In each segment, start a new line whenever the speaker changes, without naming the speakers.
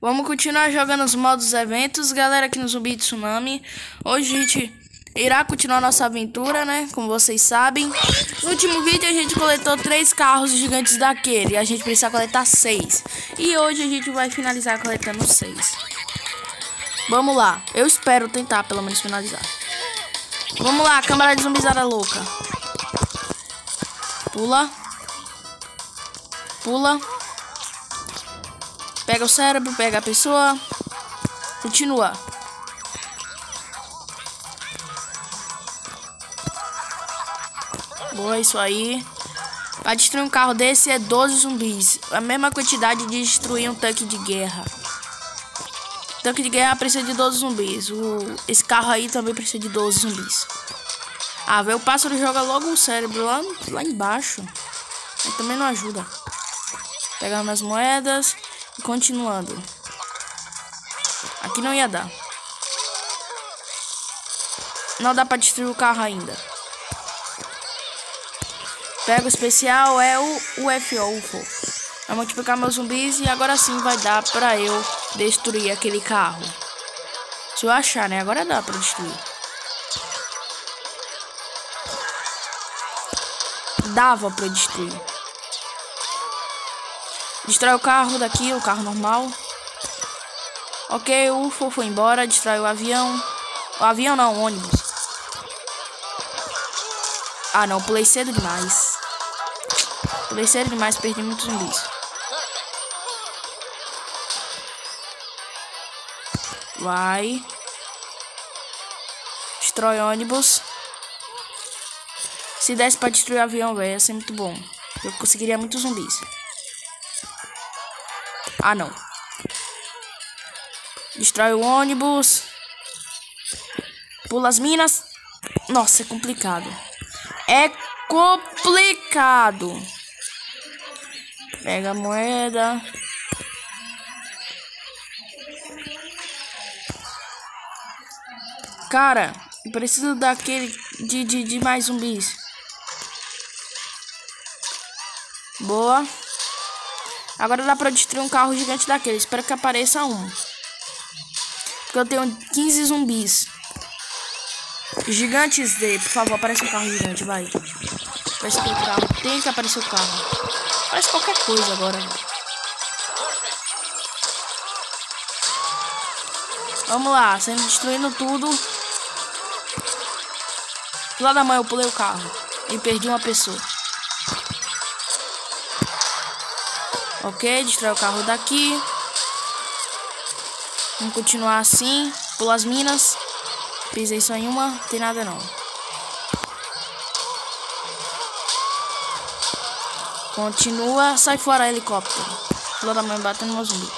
Vamos continuar jogando os modos eventos, galera, aqui no Zumbi Tsunami. Hoje a gente irá continuar nossa aventura, né? Como vocês sabem. No último vídeo a gente coletou três carros gigantes daquele. A gente precisa coletar seis. E hoje a gente vai finalizar coletando seis. Vamos lá. Eu espero tentar, pelo menos, finalizar. Vamos lá, câmera de zumbizada louca. Pula. Pula. Pega o cérebro, pega a pessoa. Continua. Boa, isso aí. Pra destruir um carro desse é 12 zumbis. A mesma quantidade de destruir um tanque de guerra. Tanque de guerra precisa de 12 zumbis. O... Esse carro aí também precisa de 12 zumbis. Ah, velho, o pássaro joga logo o cérebro lá, lá embaixo. Aí também não ajuda. Pegando as moedas continuando. Aqui não ia dar. Não dá pra destruir o carro ainda. Pega o especial, é o UFO. UFO. Vai multiplicar meus zumbis e agora sim vai dar pra eu destruir aquele carro. Se eu achar, né? Agora dá pra destruir. Dava pra destruir. Destrói o carro daqui, o carro normal. Ok, o UFO foi embora. Destrói o avião. O avião não, o ônibus. Ah, não. Pulei cedo demais. Pulei cedo demais, perdi muitos zumbis. Vai. Destrói ônibus. Se desse pra destruir o avião, velho, ia ser muito bom. Eu conseguiria muitos zumbis. Ah, não. Destrói o ônibus. Pula as minas. Nossa, é complicado. É complicado. Pega a moeda. Cara, preciso daquele de, de, de mais zumbis. Boa. Agora dá pra destruir um carro gigante daquele. Espero que apareça um. Porque eu tenho 15 zumbis. Gigantes de, por favor, aparece um carro gigante, vai. Aparece aquele carro. Tem que aparecer o carro. Parece qualquer coisa agora. Vamos lá, saindo destruindo tudo. Lá da mãe eu pulei o carro. E perdi uma pessoa. Ok, destrói o carro daqui. Vamos continuar assim. Pula as minas. Pisei só em uma, tem nada não. Continua, sai fora helicóptero. Filha da mãe batendo no zumbi.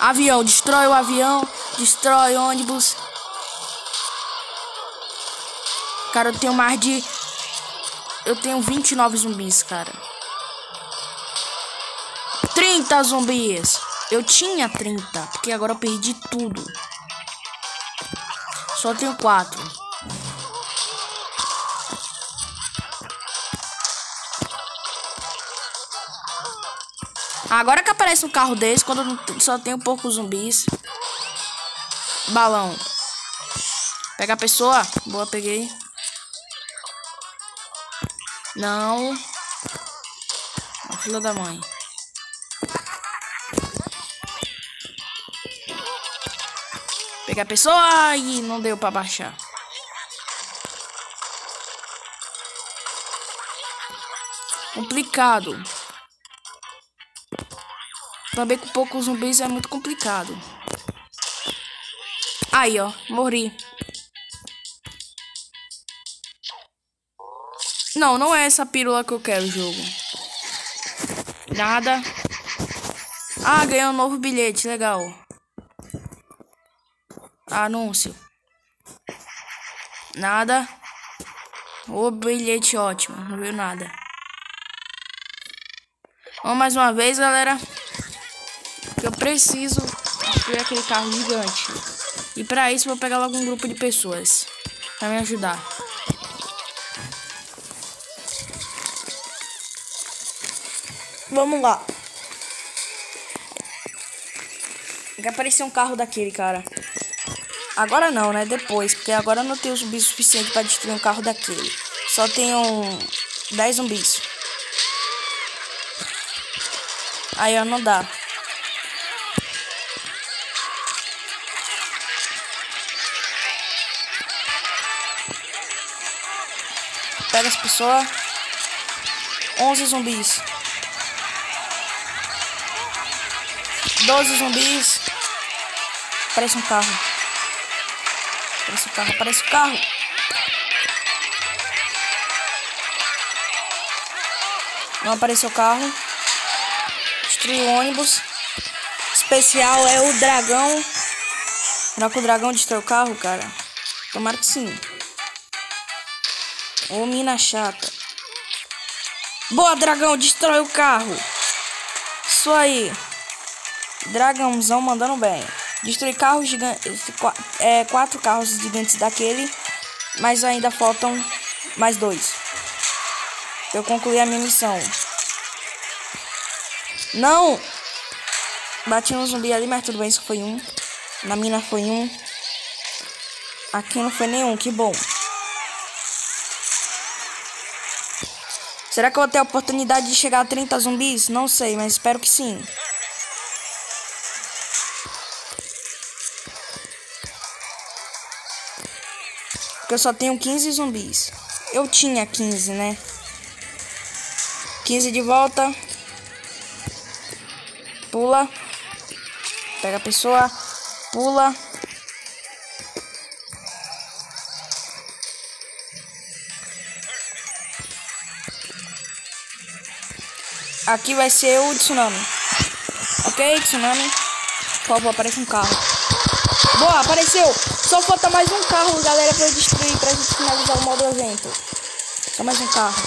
Avião, destrói o avião, destrói ônibus. Cara, eu tenho mais de eu tenho 29 zumbis, cara. 30 zumbis. Eu tinha 30, porque agora eu perdi tudo. Só tenho 4. Agora que aparece um carro desse, quando só tenho poucos zumbis. Balão. Pega a pessoa. Boa, peguei. Não. A da mãe. Pegar a pessoa e não deu pra baixar. Complicado. Também com poucos zumbis é muito complicado. Aí, ó. Morri. Não, não é essa pílula que eu quero, jogo. Nada. Ah, ganhei um novo bilhete, legal. Anúncio. Nada. O bilhete ótimo, não viu nada. Vamos mais uma vez, galera. Que eu preciso destruir aquele carro gigante. E para isso vou pegar logo um grupo de pessoas para me ajudar. Vamos lá. Vai aparecer um carro daquele, cara. Agora não, né? Depois. Porque agora eu não tenho zumbi suficiente pra destruir um carro daquele. Só tenho 10 zumbis. Aí, ó, não dá. Pega as pessoas. 11 zumbis. 12 zumbis. Parece um carro. Parece um carro, parece um carro. Não apareceu o carro. Destruiu o ônibus. Especial é o dragão. Será que o dragão destruiu o carro, cara? Tomara que sim. Ô, mina chata. Boa, dragão, destrói o carro. Isso aí. Dragãozão mandando bem. Destruir carros gigantes. É, quatro carros gigantes daquele. Mas ainda faltam mais dois. Eu concluí a minha missão. Não! Bati um zumbi ali, mas tudo bem, isso foi um. Na mina foi um. Aqui não foi nenhum, que bom. Será que eu vou ter a oportunidade de chegar a 30 zumbis? Não sei, mas espero que sim. Porque eu só tenho 15 zumbis. Eu tinha 15, né? 15 de volta. Pula. Pega a pessoa. Pula. Aqui vai ser o tsunami. Ok, tsunami. Por favor, aparece um carro. Boa, apareceu. Só falta mais um carro, galera, pra eu destruir, pra gente finalizar o modo evento. Só mais um carro.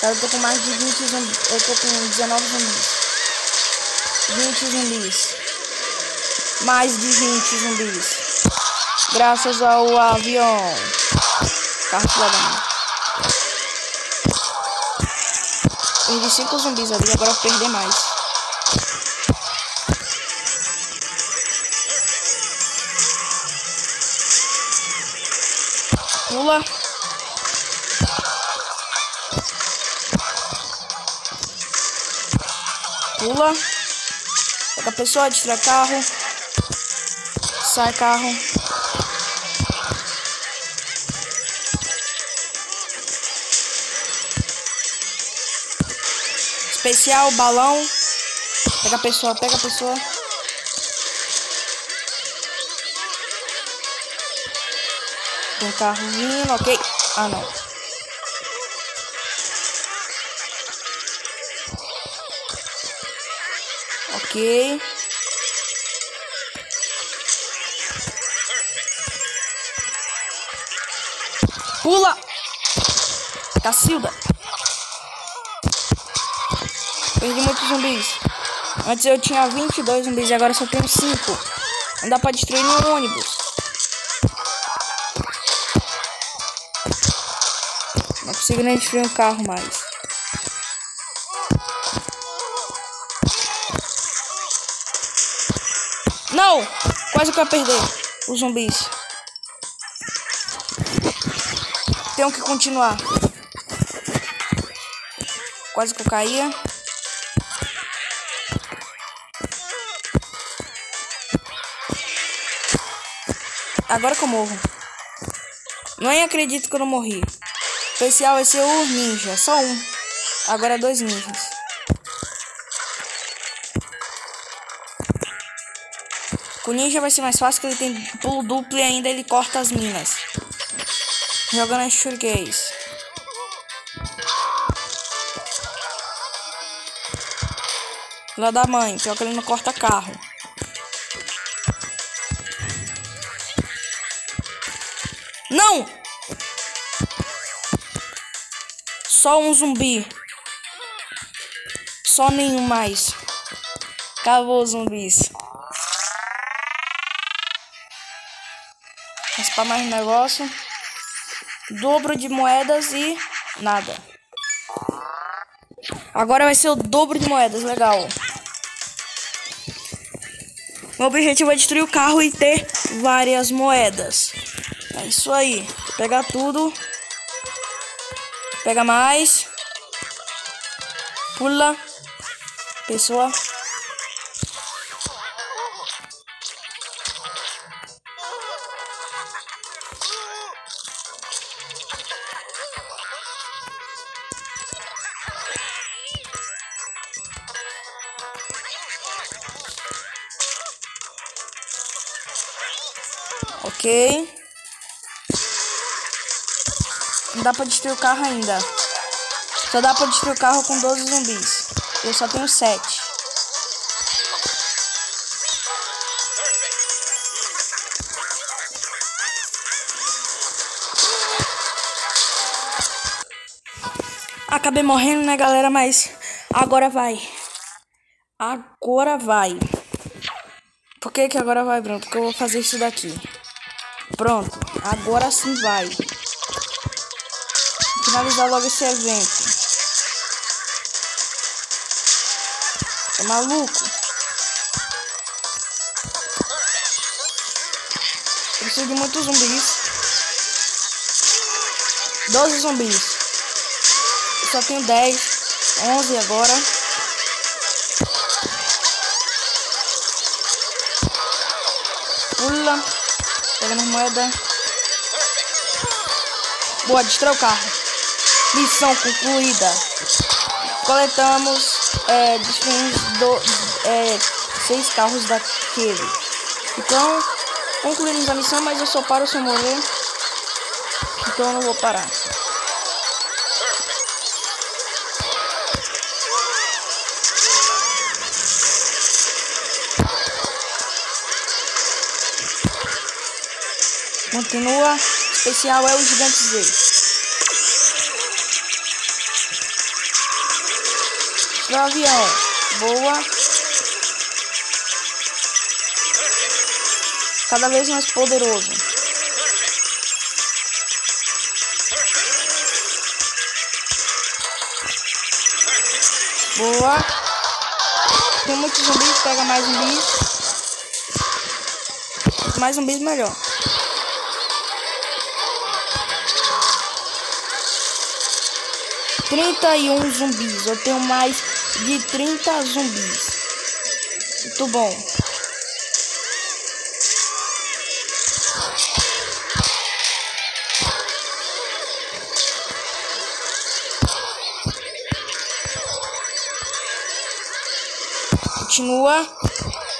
Cara, eu tô com mais de 20 zumbis. Eu tô com 19 zumbis. 20 zumbis. Mais de 20 zumbis. Graças ao avião. Carro cidadão. Perdi 5 zumbis ali, agora eu perder mais. Pula. Pega a pessoa, distrai carro. Sai carro. Especial, balão. Pega a pessoa, pega a pessoa. Tem carro vindo, ok. Ah, não. Pula! Cacilda! Perdi muitos zumbis. Antes eu tinha 22 zumbis e agora só tenho 5. Não dá pra destruir nenhum ônibus. Não consigo nem destruir um carro mais. Não! Quase que eu ia perder os zumbis. Tenho que continuar. Quase que eu caía. Agora que eu morro. Nem acredito que eu não morri. Especial vai ser o ninja. Só um. Agora dois ninjas. Com o ninja vai ser mais fácil que ele tem pulo duplo e ainda ele corta as minas. Jogando as shurikeis. Lá da mãe, pior que ele não corta carro. Não! Só um zumbi. Só nenhum mais. Acabou os zumbis. Raspar mais negócio. dobro de moedas e nada. Agora vai ser o dobro de moedas, legal. Meu objetivo é destruir o carro e ter várias moedas. É isso aí. Pegar tudo. Pega mais. Pula. Pessoa. Ok. Não dá pra destruir o carro ainda. Só dá pra destruir o carro com 12 zumbis. Eu só tenho 7. Acabei morrendo, né, galera? Mas agora vai. Agora vai. Por que que agora vai, Bruno? Porque eu vou fazer isso daqui. Pronto. Agora sim vai finalizar logo esse evento. É maluco? Preciso de muitos zumbis. 12 zumbis. Eu só tenho 10. 11 agora. Pula. Pegando moeda. Boa, destrói o carro. Missão concluída. Coletamos é, do, é, seis carros daquele. Então, concluímos a missão, mas eu só paro se eu morrer. Então eu não vou parar. Continua. Especial é o Gigante Z. do avião. Boa. Cada vez mais poderoso. Boa. Tem muitos zumbis, pega mais zumbis. Mais zumbis melhor. Trinta e um zumbis. Eu tenho mais de 30 zumbis. Muito bom. Continua.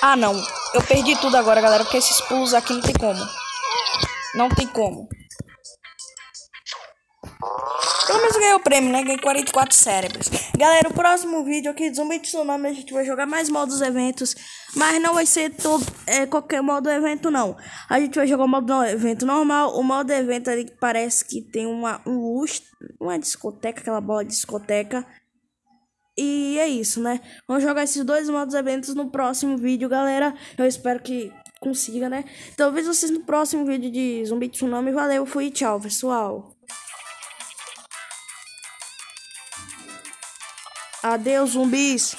Ah, não. Eu perdi tudo agora, galera, porque esses pulos aqui não tem como. Não tem como. Pelo menos ganhei o prêmio, né? Ganhei 44 cérebros. Galera, o próximo vídeo aqui de Zumbi Tsunami a gente vai jogar mais modos eventos. Mas não vai ser todo, é, qualquer modo evento, não. A gente vai jogar o modo evento normal. O modo evento ali que parece que tem uma, um luxo, uma discoteca, aquela bola de discoteca. E é isso, né? Vamos jogar esses dois modos eventos no próximo vídeo, galera. Eu espero que consiga, né? Então, vejo vocês no próximo vídeo de Zumbi Tsunami. Valeu, fui tchau, pessoal. Adeus, zumbis.